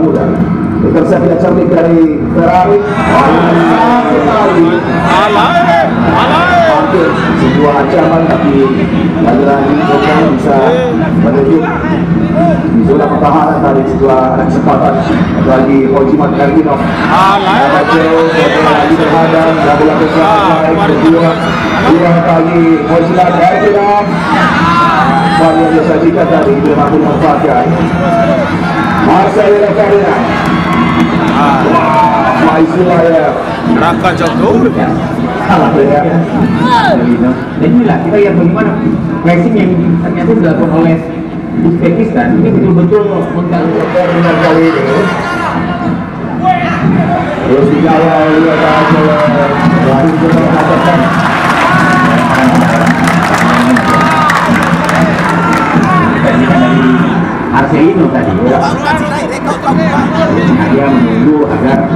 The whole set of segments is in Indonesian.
muda. Yang cerdik dari Ferrari. Sekali. Hampir sebuah ancaman tapi lagi-lagi Jokowi bisa menunjuk pertahanan tadi sebuah kesempatan bagi Ojiman Kardino. Ada jauh lagi. Poin yang disajikan mampu Ferdinand. Maisuaya Raka Jokowi. salah ya. Dan inilah kita lihat bagaimana racing yang ternyata dilakukan oleh Uzbekistan ini betul-betul mengganggu Ferdinand kali ini terus dikawal oleh Wahid mengatakan dari Arcelino tadi ya. Nah, dia menunggu agar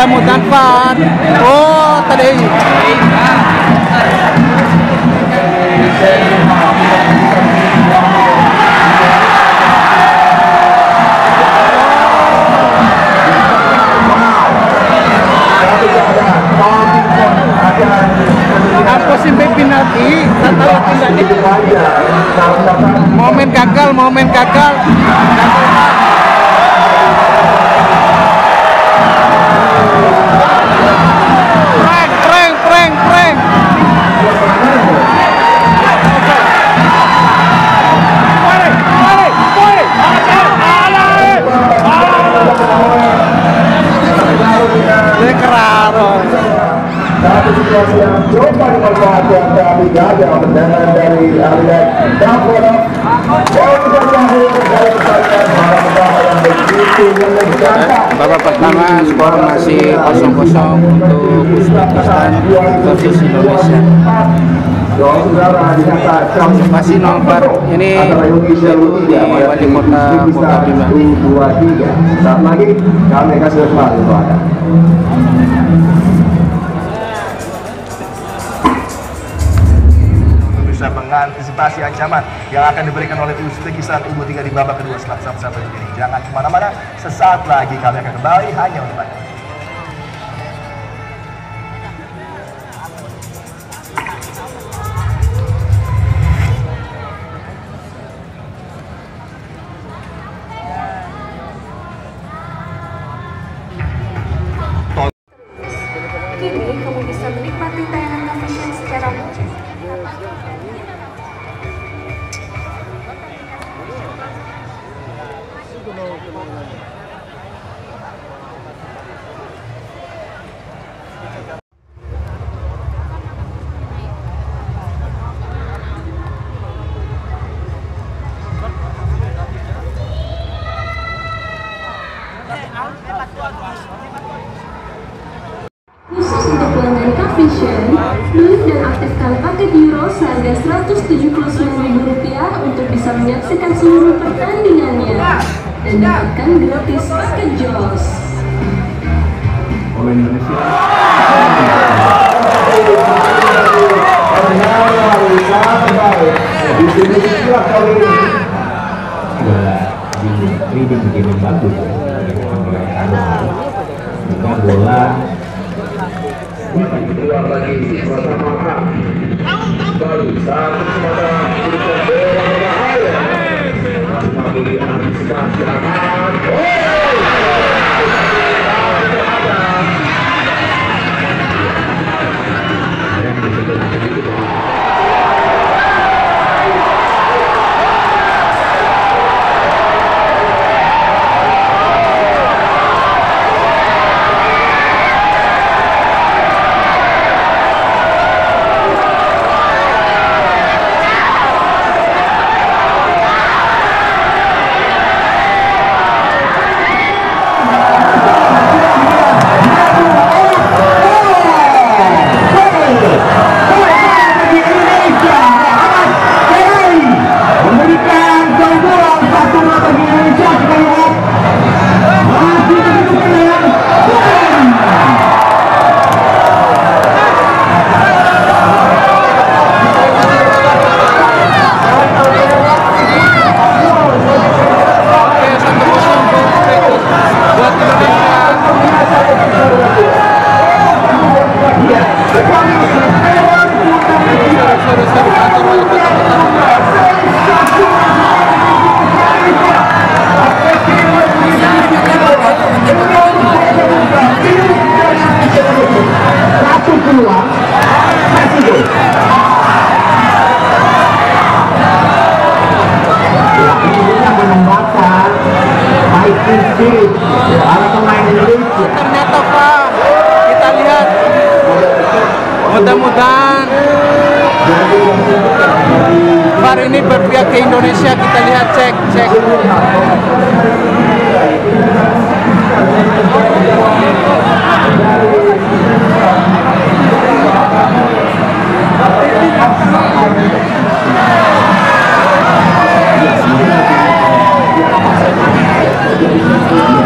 Mudah-mudahan far. Oh, tadi. Apa sih penalti? Tata penalti. Momen gagal, momen gagal. Prank, situasi yang coba dimanfaatkan tapi gagal tendangan dari Arlen Davono. Poin terakhir dari pertandingan pertama yang begitu menegangkan. Babak pertama skor masih 0-0 untuk Uzbekistan versus Indonesia. Masih nomor ini di wali kota Kota Bima. U23. Saat lagi kami akan sudah untuk mengantisipasi ancaman yang akan diberikan oleh Uzbekistan U23 di babak kedua setelah sampai ini. Jangan ke mana-mana, sesaat lagi kami akan kembali hanya untuk Anda. Rp179.000 untuk bisa menyaksikan seluruh pertandingannya dan dapatkan gratis paket JOS. Mudah-mudahan VAR ini berpihak ke Indonesia. Kita lihat cek cek. batal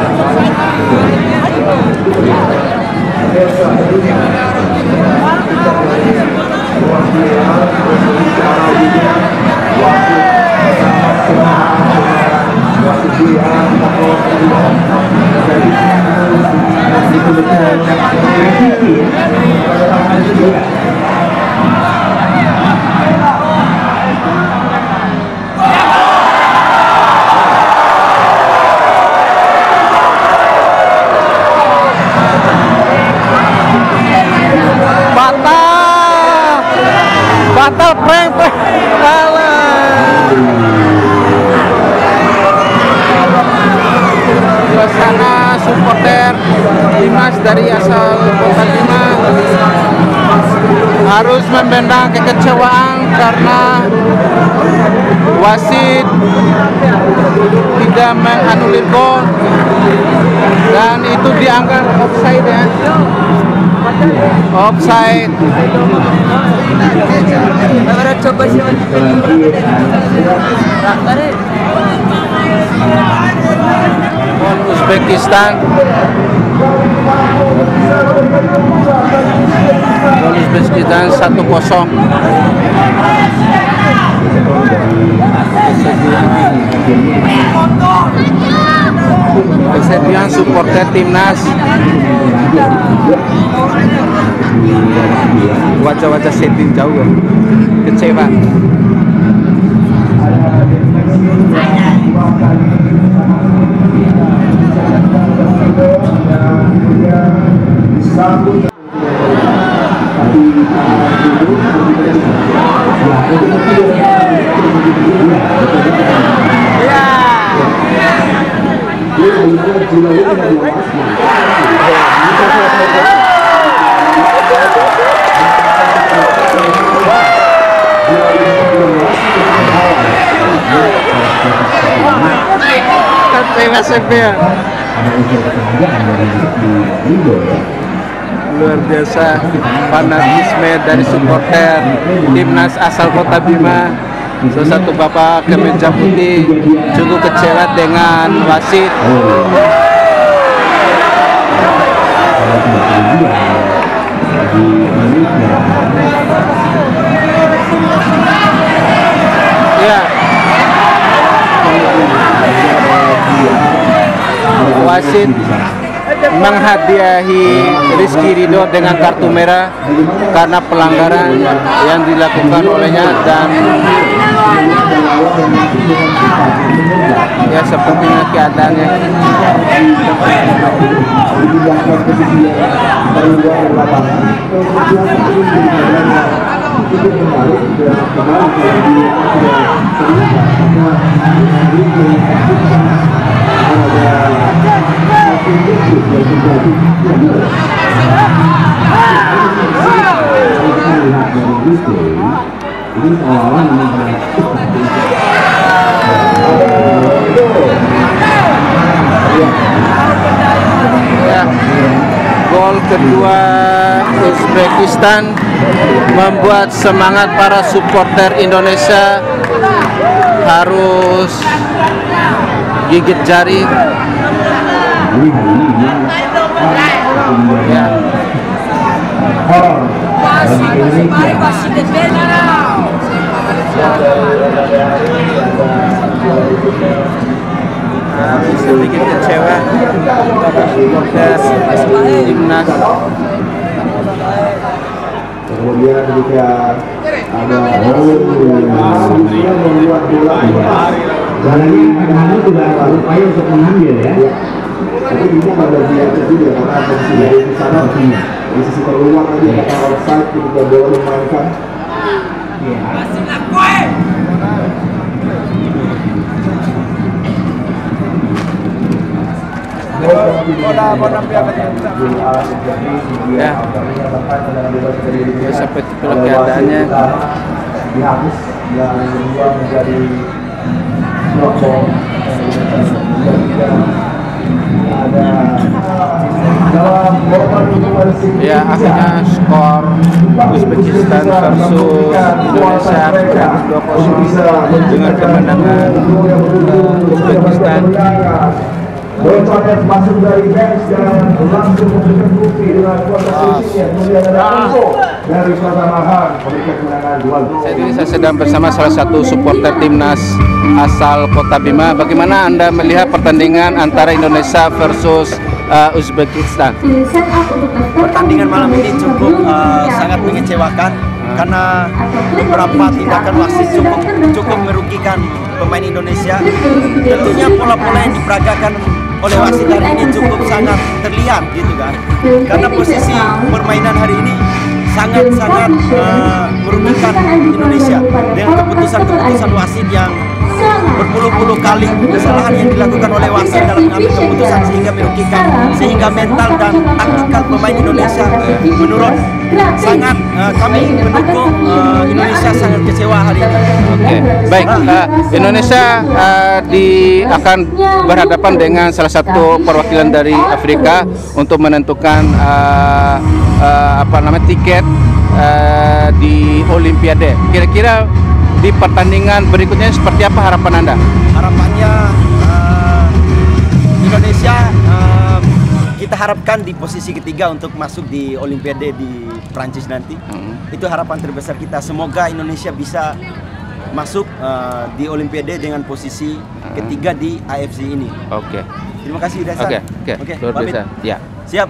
harus membendang kekecewaan karena wasit tidak menganulir gol dan itu dianggap offside ya. Offside. Uzbekistan Gol Uzbekistan 1-0 Kesedihan supporter timnas. Wajah-wajah sedih jauh ya. Kecewa Luar biasa fanatisme dari supporter timnas asal kota Bima. Salah satu bapak kemeja putih cukup kecewa dengan wasit menghadiahi Rizky Ridho dengan kartu merah karena pelanggaran yang dilakukan olehnya dan ya sepertinya keadaannya Ini seolah-olah memang ya kedua Uzbekistan membuat semangat para supporter Indonesia harus gigit jari. Ya sedikit kecewa supporter timnas Kemudian ketika ada yang membuat bola dan ini kadang-kadang sudah berupaya untuk mengambil ya. Tapi ini pada dia juga karena posisi dari di sana di sisi peluang tadi kata offside ketika bola dimainkan. Ya biasa sampai itulah keadaannya. Dihapus yang kedua menjadi Ya akhirnya skor Uzbekistan versus Indonesia berakhir 2-0 dengan kemenangan uh, Uzbekistan. Bocoran masuk dari bench dan langsung memberikan bukti dengan kuasa susinya kemudian ada Kongo dari Kota Mahan memberikan kemenangan 2 gol. Saat ini saya sedang bersama salah satu supporter timnas asal Kota Bima. Bagaimana Anda melihat pertandingan antara Indonesia versus uh, Uzbekistan? pertandingan malam ini cukup uh, sangat mengecewakan karena beberapa tindakan wasit cukup cukup merugikan pemain Indonesia. Tentunya pola-pola yang diperagakan oleh wasit hari ini cukup sangat terlihat gitu kan. Karena posisi permainan hari ini sangat-sangat uh, merugikan Indonesia dengan keputusan-keputusan wasit yang berpuluh-puluh kali kesalahan yang dilakukan oleh wasit dalam mengambil keputusan sehingga merugikan sehingga mental dan taktikal pemain Indonesia eh, menurun sangat eh, kami mendukung eh, Indonesia sangat kecewa hari ini Oke, baik. uh, Indonesia uh, di akan berhadapan dengan salah satu perwakilan dari Afrika untuk menentukan uh, uh, apa namanya tiket uh, di Olimpiade. Kira-kira di pertandingan berikutnya seperti apa harapan Anda? harapannya eh, Indonesia eh, kita harapkan di posisi ketiga untuk masuk di Olimpiade di Prancis nanti Hmm. itu harapan terbesar kita semoga Indonesia bisa masuk eh, di Olimpiade dengan posisi ketiga di AFC ini Oke, terima kasih Yudasan oke, oke, luar pamit. biasa. Ya. siap